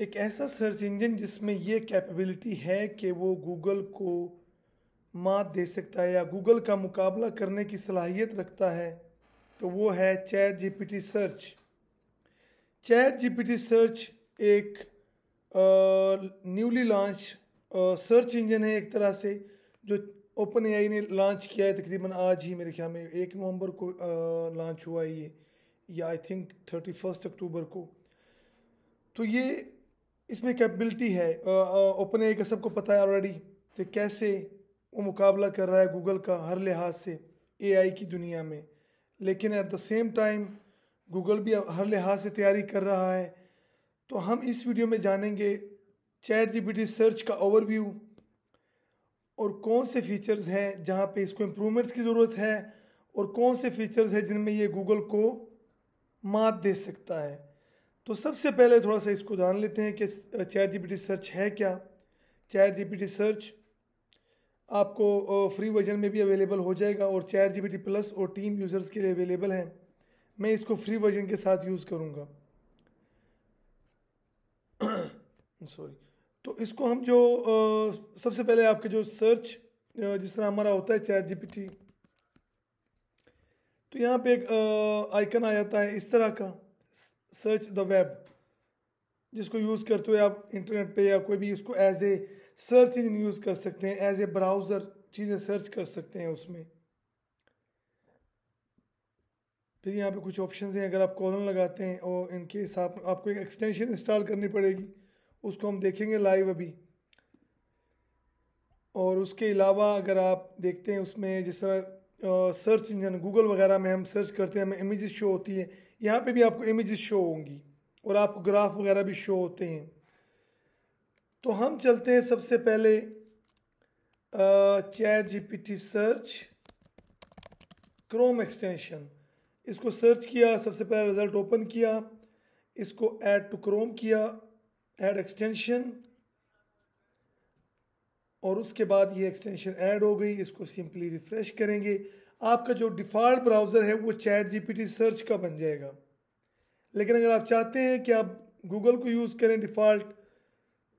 एक ऐसा search engine जिसमें ये कैपेबिलिटी है कि वो गूगल को मात दे सकता है या गूगल का मुकाबला करने की सलाहियत रखता है तो वो है ChatGPT search ChatGPT search एक न्यूली लॉन्च सर्च इंजन है एक तरह से, जो ओपन एआई ने लॉन्च किया है तकरीबन आज ही मेरे ख्याल में, एक नवंबर को लॉन्च हुआ है ये, या I think thirty first October को. तो ये इसमें कैपेबिलिटी है। ओपन ए का सबको पता है ऑलरेडी कि कैसे वो मुकाबला कर रहा है गूगल का हर लिहाज से एआई की दुनिया में। लेकिन at the same time Google भी हर लिहाज से तैयारी कर रहा है। तो हम इस वीडियो में जानेंगे चैट जी सर्च का ओवरव्यू और कौन से फीचर्स हैं जहाँ पे इसको इम्प्रूवमेंट्स की ज़रूरत है और कौन से फीचर्स हैं जिनमें ये गूगल को मात दे सकता है। तो सबसे पहले थोड़ा सा इसको जान लेते हैं कि चैट जी सर्च है क्या? चैट जी सर्च आपको फ्री वर्जन में भी अवेलेबल हो जाएगा और चैट जी प्लस और टीम यूज़र्स के लिए अवेलेबल है। मैं इसको फ्री वर्जन के साथ यूज़ करूँगा। सॉरी। तो इसको हम जो आ, सबसे पहले आपके जो सर्च जिस तरह हमारा होता है चैट जीपीटी तो यहाँ पे एक आइकन आ जाता है इस तरह का। सर्च द वेब जिसको यूज़ करते हुए आप इंटरनेट पे या कोई भी इसको as a search engine use कर सकते हैं एज ए ब्राउज़र चीज़ें सर्च कर सकते हैं उसमें। फिर यहाँ पे कुछ ऑप्शंस हैं, अगर आप कॉलन लगाते हैं और इनके हिसाब आपको एक एक्सटेंशन इंस्टॉल करनी पड़ेगी, उसको हम देखेंगे लाइव अभी। और उसके अलावा अगर आप देखते हैं उसमें जिस तरह सर्च इंजन गूगल वगैरह में हम सर्च करते हैं, हमें इमेजेस शो होती है यहाँ पे भी आपको इमेजेस शो होंगी और आपको ग्राफ वगैरह भी शो होते हैं। तो हम चलते हैं सबसे पहले ChatGPT search Chrome extension इसको सर्च किया, सबसे पहले रिज़ल्ट ओपन किया, इसको ऐड टू क्रोम किया ऐड एक्सटेंशन और उसके बाद ये एक्सटेंशन ऐड हो गई, इसको सिंपली रिफ़्रेश करेंगे। आपका जो डिफ़ॉल्ट ब्राउज़र है वो चैट जीपीटी सर्च का बन जाएगा। लेकिन अगर आप चाहते हैं कि आप गूगल को यूज़ करें डिफ़ॉल्ट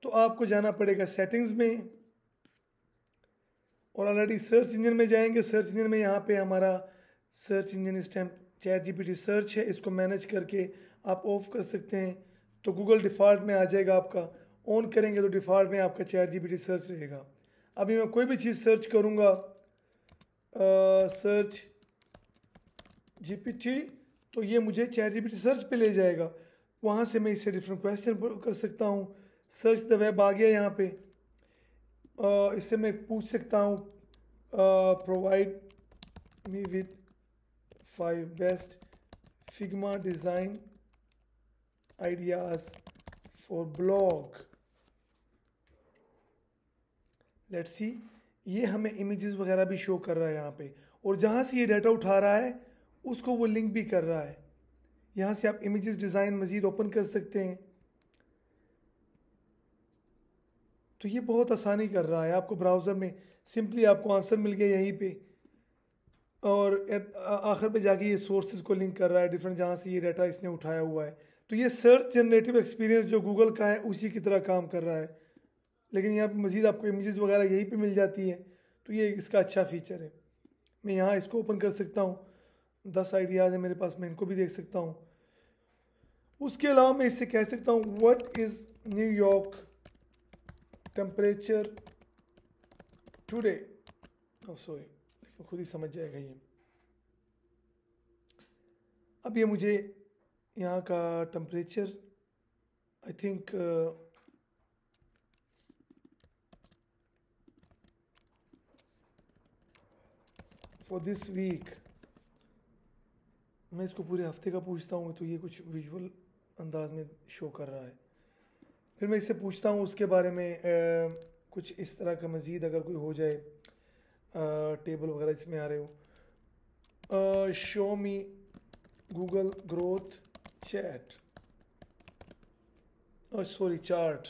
तो आपको जाना पड़ेगा सेटिंग्स में। और ऑलरेडी सर्च इंजन में जाएँगे। सर्च इंजन में यहाँ पे हमारा सर्च इंजन इस टाइम चैट जीपीटी सर्च है। इसको मैनेज करके आप ऑफ़ कर सकते हैं। तो गूगल डिफ़ॉल्ट में आ जाएगा आपका। ऑन करेंगे तो डिफ़ॉल्ट में आपका चैट जीपीटी सर्च रहेगा। अभी मैं कोई भी चीज़ सर्च करूँगा सर्च जीपीटी तो ये मुझे चैट जीपीटी सर्च पे ले जाएगा। वहाँ से मैं इससे डिफरेंट क्वेश्चन कर सकता हूँ। सर्च द वेब आ गया यहाँ पे। uh, इससे मैं पूछ सकता हूँ। Provide me with five best Figma design ideas for blog let's see ये हमें इमेजेस वगैरह भी शो कर रहा है यहाँ पे। और जहाँ से ये डाटा उठा रहा है, उसको वो लिंक भी कर रहा है। यहाँ से आप इमेजेस डिज़ाइन मज़ीद ओपन कर सकते हैं। तो ये बहुत आसानी कर रहा है। आपको ब्राउज़र में सिंपली आपको आंसर मिल गया यहीं पे। और आखिर पे जाके ये सोर्सेज को लिंक कर रहा है डिफरेंट जहाँ से ये डाटा इसने उठाया हुआ है। तो ये सर्च जनरेटिव एक्सपीरियंस जो गूगल का है, उसी की तरह काम कर रहा है। लेकिन यहाँ पे मज़ीद आपको इमेजेस वगैरह यहीं पे मिल जाती है। तो ये इसका अच्छा फ़ीचर है। मैं यहाँ इसको ओपन कर सकता हूँ। दस आइडियाज़ हैं मेरे पास, मैं इनको भी देख सकता हूँ। उसके अलावा मैं इससे कह सकता हूँ what is New York temperature today oh sorry खुद ही समझ जाएगा ये। अब ये मुझे यहाँ का temperature I think for this week मैं इसको पूरे हफ़्ते का पूछता हूँ तो ये कुछ विजुअल अंदाज में शो कर रहा है। फिर मैं इससे पूछता हूँ उसके बारे में आ, कुछ इस तरह का मज़ीद अगर कोई हो जाए आ, टेबल वगैरह इसमें आ रहे हो। Show me Google growth chat sorry chart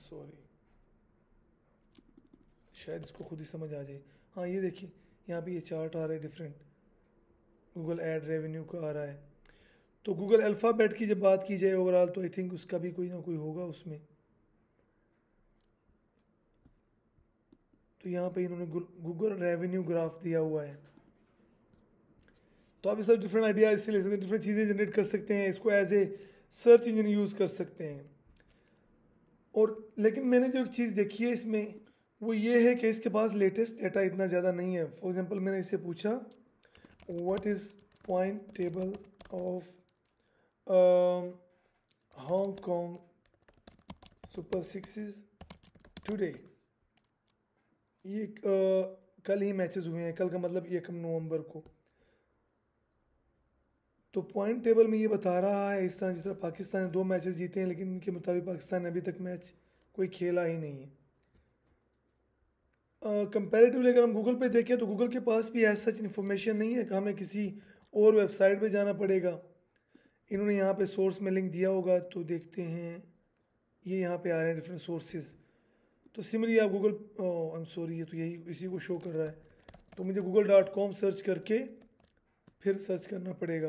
sorry शायद इसको खुद ही समझ आ जाए। हाँ ये देखिए। यहाँ पे ये चार्ट आ रहा है डिफरेंट गूगल एड रेवेन्यू का आ रहा है। तो गूगल अल्फ़ाबेट की जब बात की जाए ओवरऑल तो आई थिंक उसका भी कोई ना कोई होगा उसमें। तो यहाँ पे इन्होंने गूगल रेवेन्यू ग्राफ दिया हुआ है। तो आप इस तरह डिफरेंट आइडिया इससे ले सकते हैं डिफरेंट चीज़ें जनरेट कर सकते हैं, इसको as a search engine use कर सकते हैं। और, लेकिन मैंने जो एक चीज़ देखी है इसमें वो ये है कि इसके पास लेटेस्ट डाटा इतना ज़्यादा नहीं है। फॉर एग्जांपल मैंने इससे पूछा what is point table of Hong Kong super sixes today uh uh, कल ही मैचेस हुए हैं। कल का मतलब एक नवंबर को। तो पॉइंट टेबल में ये बता रहा है इस तरह जिस तरह पाकिस्तान ने दो मैचेस जीते हैं लेकिन इनके मुताबिक पाकिस्तान ने अभी तक मैच कोई खेला ही नहीं है। कंपेरेटिवली अगर हम गूगल पे देखें तो गूगल के पास भी ऐसा सच इन्फॉर्मेशन नहीं है कि हमें किसी और वेबसाइट पे जाना पड़ेगा। इन्होंने यहाँ पे सोर्स में लिंक दिया होगा तो देखते हैं। ये यहाँ पे आ रहे हैं डिफरेंट सोर्सेज तो सिमरली आप गूगल आई एम सॉरी ये तो यही, इसी को शो कर रहा है। तो मुझे गूगल डॉट कॉम सर्च करके फिर सर्च करना पड़ेगा।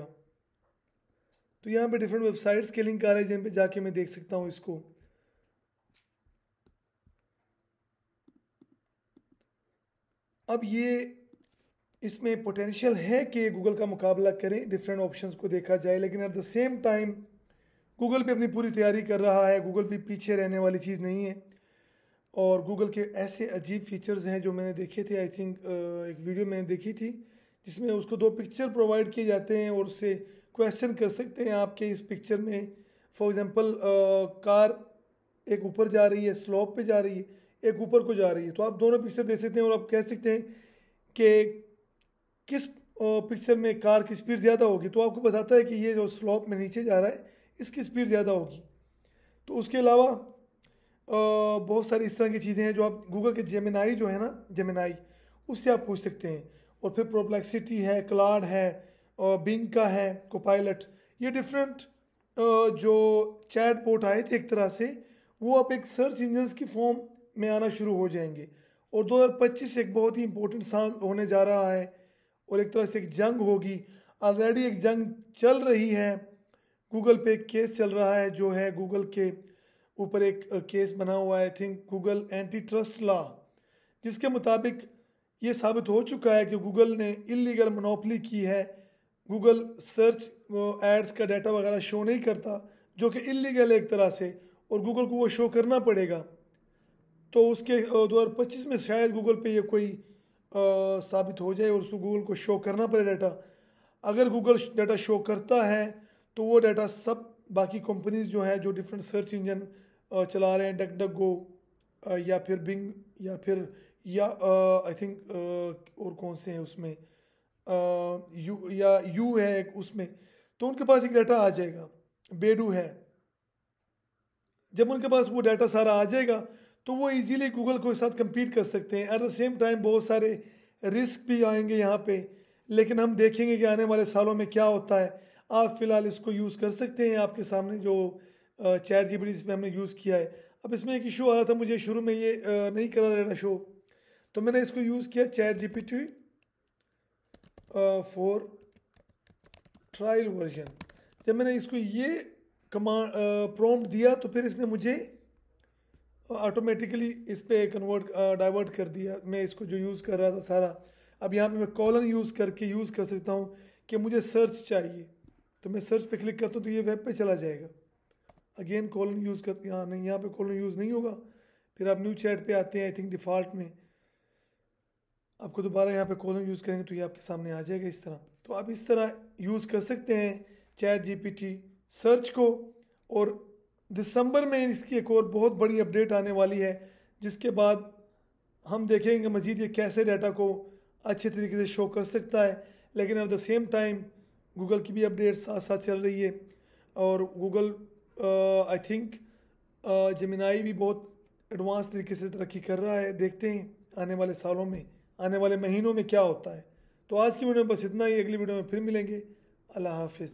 तो यहाँ पे डिफरेंट वेबसाइट्स के लिंक आ रहे हैं, जिन पे जाके मैं देख सकता हूँ इसको। अब ये इसमें पोटेंशियल है कि गूगल का मुकाबला करें डिफरेंट ऑप्शंस को देखा जाए, लेकिन at the same time Google भी अपनी पूरी तैयारी कर रहा है गूगल भी पीछे रहने वाली चीज़ नहीं है। और गूगल के ऐसे अजीब फीचर्स हैं जो मैंने देखे थे आई थिंक एक वीडियो मैंने देखी थी, जिसमें उसको दो पिक्चर प्रोवाइड किए जाते हैं और उससे क्वेश्चन कर सकते हैं आपके इस पिक्चर में फॉर एग्ज़ाम्पल कार एक ऊपर जा रही है स्लॉप पे जा रही है एक ऊपर को जा रही है। तो आप दोनों पिक्चर दे सकते हैं और आप कह सकते हैं कि किस पिक्चर में कार की स्पीड ज़्यादा होगी। तो आपको बताता है कि ये जो स्लॉप में नीचे जा रहा है, इसकी स्पीड ज़्यादा होगी। तो उसके अलावा बहुत सारी इस तरह की चीज़ें हैं जो आप गूगल के जेमिनाई जो है ना जेमिनाई उससे आप पूछ सकते हैं। और फिर प्रोप्लेक्सिटी है क्लाड है और बिंग का है कोपायलट ये डिफरेंट जो चैट बोट आए थे एक तरह से, वो आप एक सर्च इंजन की फॉर्म में आना शुरू हो जाएँगे। और 2025 एक बहुत ही इंपॉर्टेंट साल होने जा रहा है और एक तरह से एक जंग होगी। ऑलरेडी एक जंग चल रही है। गूगल पे केस चल रहा है जो है गूगल के ऊपर एक केस बना हुआ है I think Google antitrust law जिसके मुताबिक ये साबित हो चुका है कि गूगल ने इलीगल मनोपली की है। गूगल सर्च एड्स का डाटा वगैरह शो नहीं करता, जो कि इलीगल है एक तरह से, और गूगल को वो शो करना पड़ेगा। तो उसके दो हज़ार पच्चीस में शायद गूगल पे ये कोई आ, साबित हो जाए और उसको गूगल को शो करना पड़े डाटा अगर गूगल डाटा शो करता है तो वो डाटा सब बाकी कंपनीज़ जो हैं जो डिफरेंट सर्च इंजन चला रहे हैं डक डक गो या फिर बिंग या फिर या आई थिंक और कौन से हैं उसमें यू या यू है एक उसमें तो उनके पास एक डाटा आ जाएगा। बेडू है। जब उनके पास वो डाटा सारा आ जाएगा तो वो इजीली गूगल को साथ compete कर सकते हैं। एट द सेम टाइम बहुत सारे रिस्क भी आएँगे यहाँ पे। लेकिन हम देखेंगे कि आने वाले सालों में क्या होता है। आप फ़िलहाल इसको यूज़ कर सकते हैं आपके सामने जो चैट जी इसमें हमने यूज़ किया है। अब इसमें एक इशू आ रहा था, मुझे शुरू में ये नहीं करा रहा शो तो मैंने इसको यूज़ किया chat G P for trial version जब मैंने इसको ये कमांड प्रॉम्प्ट दिया तो फिर इसने मुझे ऑटोमेटिकली इस पर कन्वर्ट डाइवर्ट कर दिया। मैं इसको जो यूज़ कर रहा था सारा, अब यहाँ पे मैं कॉलन यूज़ करके यूज़ कर सकता हूँ कि मुझे सर्च चाहिए। तो मैं सर्च पे क्लिक करता हूँ तो ये वेब पे चला जाएगा। अगेन कॉलन यूज़ कर, यहाँ नहीं, यहाँ पे कॉलन यूज़ नहीं होगा। फिर आप न्यू चैट पे आते हैं आई थिंक डिफ़ॉल्ट में। आपको दोबारा यहाँ पे कॉलन यूज़ करेंगे तो ये आपके सामने आ जाएगा इस तरह। तो आप इस तरह यूज़ कर सकते हैं चैट जीपीटी सर्च को और दिसंबर में इसकी एक और बहुत बड़ी अपडेट आने वाली है, जिसके बाद हम देखेंगे मज़ीद ये कैसे डाटा को अच्छे तरीके से शो कर सकता है। लेकिन at the same time Google की भी अपडेट साथ साथ चल रही है। और गूगल आई थिंक जमिनाई भी बहुत एडवांस तरीके से तरक्की कर रहा है। देखते हैं आने वाले सालों में, आने वाले महीनों में क्या होता है। तो आज की वीडियो में बस इतना ही। अगली वीडियो में फिर मिलेंगे। अल्लाह हाफिज़।